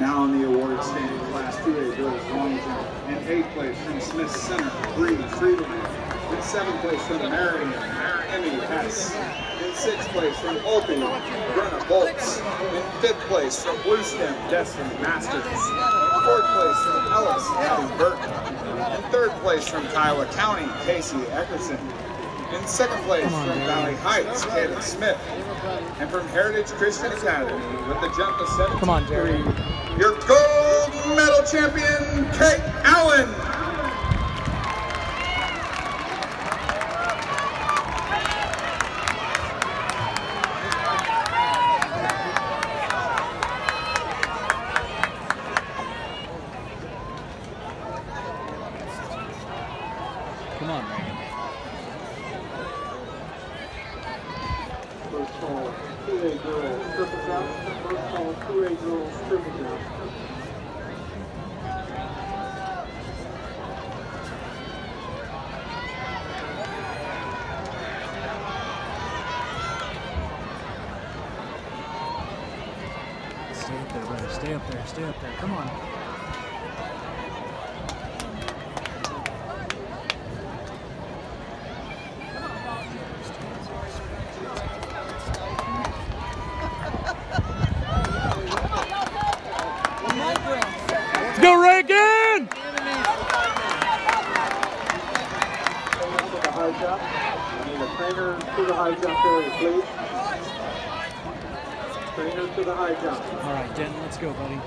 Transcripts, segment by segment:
Now in the award stand, Class 2A girls long jump. In eighth place from Smith Center, Bree Friedland. In seventh place from Marion, Emmy Hess. In sixth place from Olpe, Brenna Bolts. In fifth place from Blue Stem, Destiny Masters. Fourth place from Ellis, Abby Burton. In third place from Kiowa County, Casey Eckerson. In second place on, from Darren. Valley Heights, Caleb Smith. And from Heritage Christian Academy with the jump of 7 Come on, Jerry. Your gold medal champion, Kate Allen. Come on, Reagan. First call, 2A girls, triple jump. First call, 2A girls, triple jump. Stay up there, brother. Stay up there. Stay up there. Come on. Let's go, Reagan! To the high jump. I need a trainer to the high jump area, please. Trainer to the high jump. All right, Denton, let's go, buddy.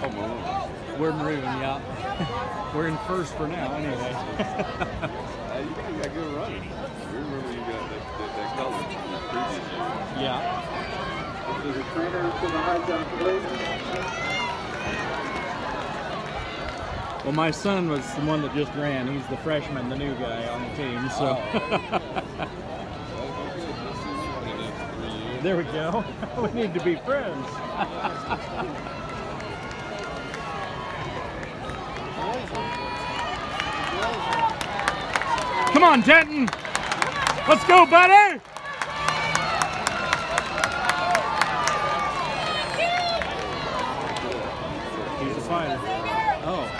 Come on. We're maroon, yeah. We're in first for now, anyway. Hey, you got, got good running. You remember you got that, that, that color from the previous year. yeah. Need a trainer to the high jump, please. Well, my son was the one that just ran. He's the freshman, the new guy on the team. So oh, there we go. we need to be friends. Come on, Denton. Let's go, buddy. He's a fighter. Oh,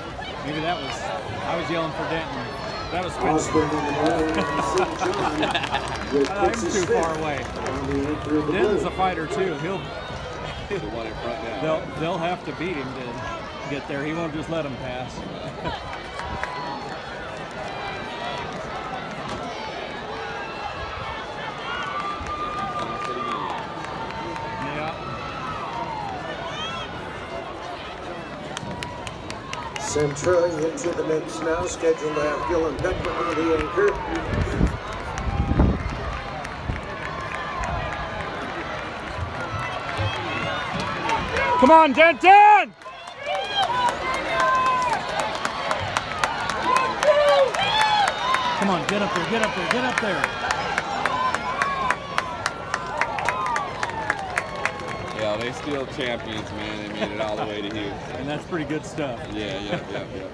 maybe that was. I was yelling for Denton. That was Spencer. Osborne in the middle, St. John with I'm too far away. on the anchor of the Denton's a fighter too. He'll The one in front now. they'll they'll have to beat him to get there. He won't just let him pass. Yeah. Centralia into the mix now, scheduled to have Gillen Beckman on the anchor. Come on, Denton! Come on, get up there, get up there, get up there. Yeah, they still champions, man. They made it all the way to Houston. And that's pretty good stuff. Yeah, yeah, yeah, yeah.